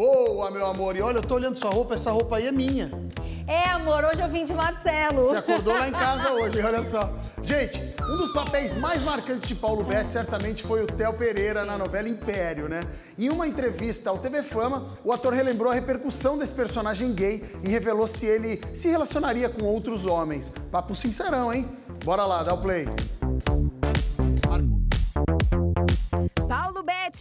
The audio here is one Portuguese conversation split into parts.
Boa, meu amor. E olha, eu tô olhando sua roupa, essa roupa aí é minha. É, amor, hoje eu vim de Marcelo. Você acordou lá em casa hoje, olha só. Gente, um dos papéis mais marcantes de Paulo Betti certamente foi o Theo Pereira na novela Império, né? Em uma entrevista ao TV Fama, o ator relembrou a repercussão desse personagem gay e revelou se ele se relacionaria com outros homens. Papo sincerão, hein? Bora lá, dá o play.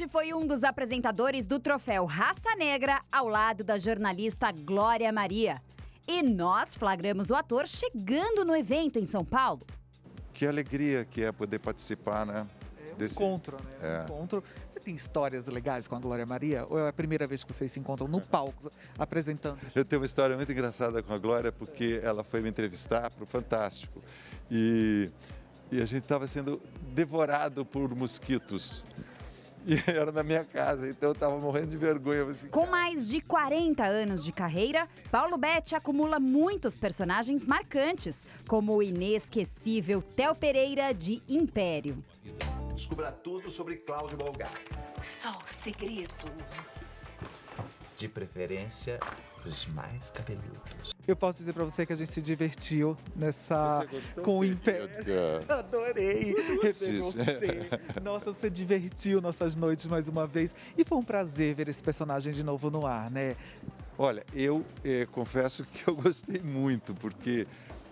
Foi um dos apresentadores do troféu Raça Negra ao lado da jornalista Glória Maria. E nós flagramos o ator chegando no evento em São Paulo. Que alegria que é poder participar, né? É um desse- encontro, né? É. Um encontro. Você tem histórias legais com a Glória Maria? Ou é a primeira vez que vocês se encontram no palco apresentando? Eu tenho uma história muito engraçada com a Glória, porque ela foi me entrevistar para o Fantástico. E, e a gente estava sendo devorado por mosquitos. E era na minha casa, então eu estava morrendo de vergonha. Assim, Com mais de 40 anos de carreira, Paulo Betti acumula muitos personagens marcantes, como o inesquecível Theo Pereira de Império. Descubra tudo sobre Cláudio Balgar. Só segredos. De preferência, os mais cabeludos. Eu posso dizer pra você que a gente se divertiu nessa com o Império. "Querida." Adorei sim. você. Nossa, você divertiu nossas noites mais uma vez. E foi um prazer ver esse personagem de novo no ar, né? Olha, eu eh, confesso que eu gostei muito, porque,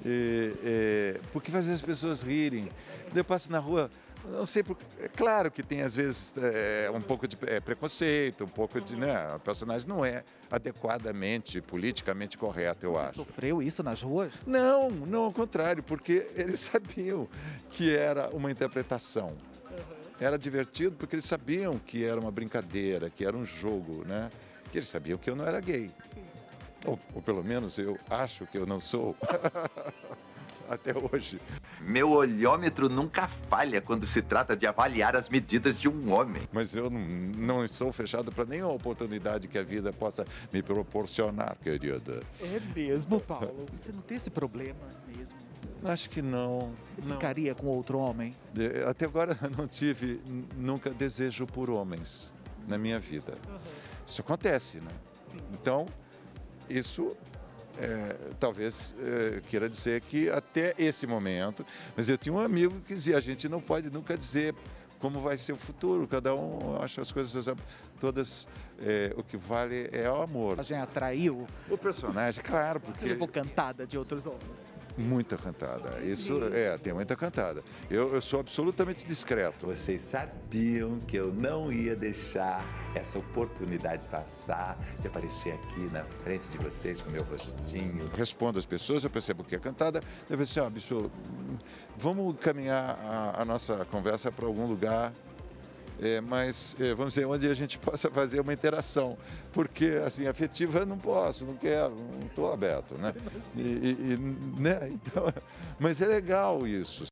eh, eh, porque fazia as pessoas rirem. Eu passo na rua, não sei, por- é claro que tem às vezes eh, um pouco de eh, preconceito, um pouco de, né, a personagem não é adequadamente, politicamente correta, eu acho. Sofreu isso nas ruas? Não, não, ao contrário, porque eles sabiam que era uma interpretação. Era divertido porque eles sabiam que era uma brincadeira, que era um jogo, né? Que eles sabiam que eu não era gay. Ou, ou pelo menos eu acho que eu não sou. Até hoje. Meu olhômetro nunca falha quando se trata de avaliar as medidas de um homem. Mas eu não, não estou fechado para nenhuma oportunidade que a vida possa me proporcionar, querida. É mesmo, Paulo. Você não tem esse problema mesmo? Acho que não. Você não. ficaria com outro homem? Eh, Até agora não tive nunca desejo por homens na minha vida. Isso acontece, né? Então, isso eh, talvez eh, queira dizer que até esse momento, mas eu tinha um amigo que dizia, a gente não pode nunca dizer como vai ser o futuro, cada um acha as coisas todas, eh, o que vale é o amor. A gente atraiu? O personagem, claro, Você porque... levou cantada de outros homens? Muita cantada. Isso é, tem muita cantada. Eu, eu sou absolutamente discreto. Vocês sabiam que eu não ia deixar essa oportunidade passar de aparecer aqui na frente de vocês com meu rostinho. Respondo às pessoas, eu percebo que é cantada. Eu assim, ó, bicho, vamos caminhar a, a nossa conversa para algum lugar, é, mas é, vamos dizer, onde a gente possa fazer uma interação. Porque, assim, afetiva eu não posso, não quero, não estou aberto, né? E- e, né? Então, mas é legal isso.